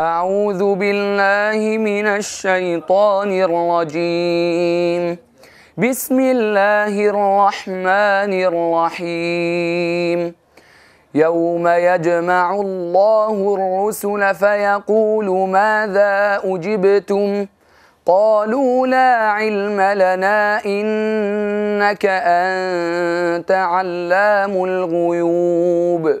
أعوذ بالله من الشيطان الرجيم. بسم الله الرحمن الرحيم. يوم يجمع الله الرسل فيقول ماذا أجبتم؟ قالوا لا علم لنا إنك أنت علام الغيوب.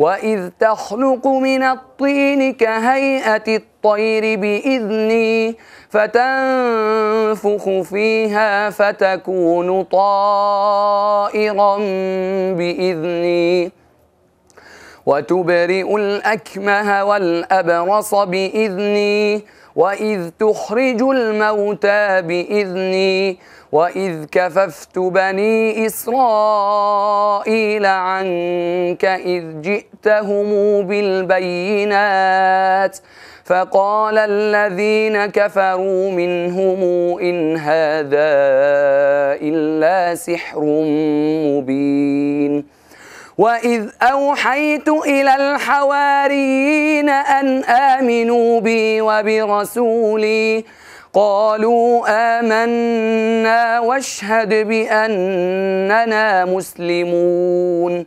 وإذ تخلق من الطين كهيئة الطير بإذني فتنفخ فيها فتكون طائرا بإذني وتبرئ الأكمه والأبرص بإذني وإذ تخرج الموتى بإذني وإذ كففت بني إسرائيل عنك إذ جئتهم بالبينات. فقال الذين كفروا منهم إن هذا إلا سحر مبين. وإذ أوحيت إلى الحواريين أن آمنوا بي وبرسولي قالوا آمنا واشهد بأننا مسلمون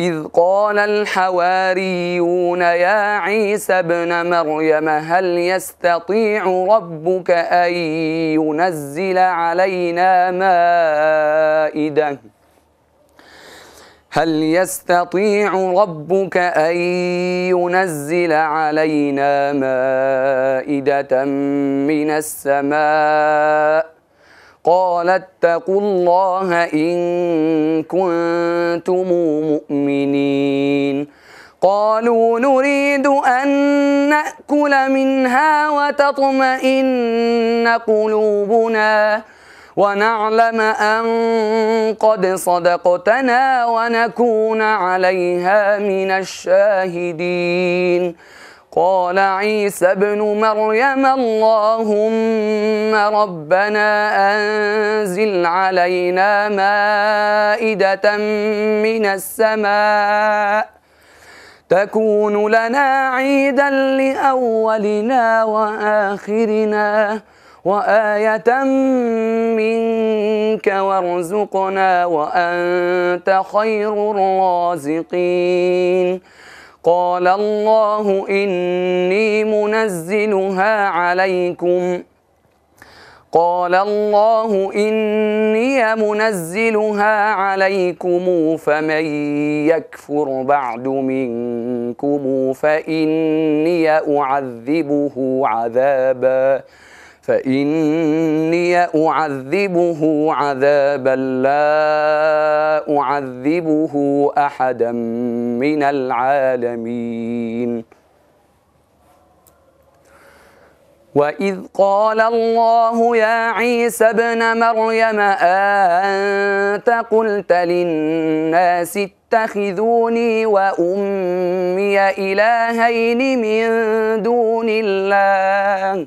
إذ قال الحواريون يا عيسى ابن مريم هل يستطيع ربك أن ينزل علينا مائدة هل يستطيع ربك أن ينزل علينا مائدة من السماء؟ قال اتقوا الله إن كنتم مؤمنين. قالوا نريد أن نأكل منها وتطمئن قلوبنا. ونعلم أن قد صدقتنا ونكون عليها من الشاهدين. قال عيسى ابن مريم اللهم ربنا أنزل علينا مائدة من السماء. تكون لنا عيدا لأولنا وآخرنا. وآية منك وارزقنا وأنت خير الرازقين. قال الله إني منزلها عليكم. قال الله إني منزلها عليكم فمن يكفر بعد منكم فإني أعذبه عذاباً. فإني أعذبه عذابا لا أعذبه أحدا من العالمين. وإذ قال الله يا عيسى ابن مريم أنت قلت للناس اتخذوني وأمي إلهين من دون الله؟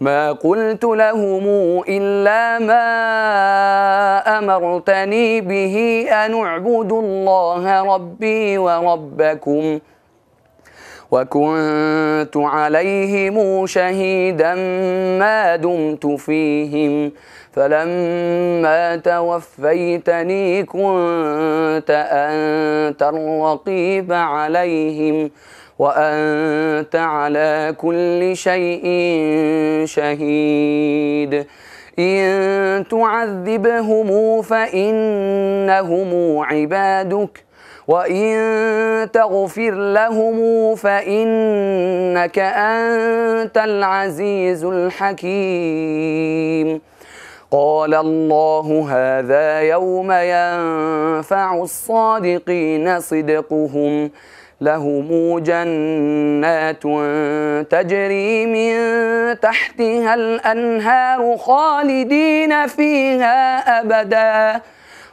ما قلت لهم إلا ما أمرتني به أن اعبدوا الله ربي وربكم. وكنت عليهم شهيدا ما دمت فيهم. فلما توفيتني كنت أنت الرقيب عليهم. وأنت على كل شيء شهيد. إن تعذبهم فإنهم عبادك. وإن تغفر لهم فإنك أنت العزيز الحكيم. قال الله هذا يوم ينفع الصادقين صدقهم. لهم جنات تجري من تحتها الأنهار خالدين فيها أبدا.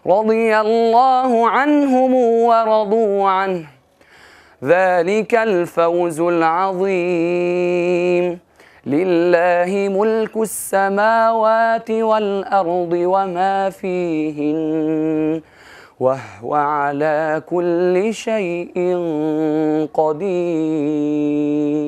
رضي الله عنهم ورضوا عنه. ذلك الفوز العظيم. لله ملك السماوات والأرض وما فيهن وهو على كل شيء قدير.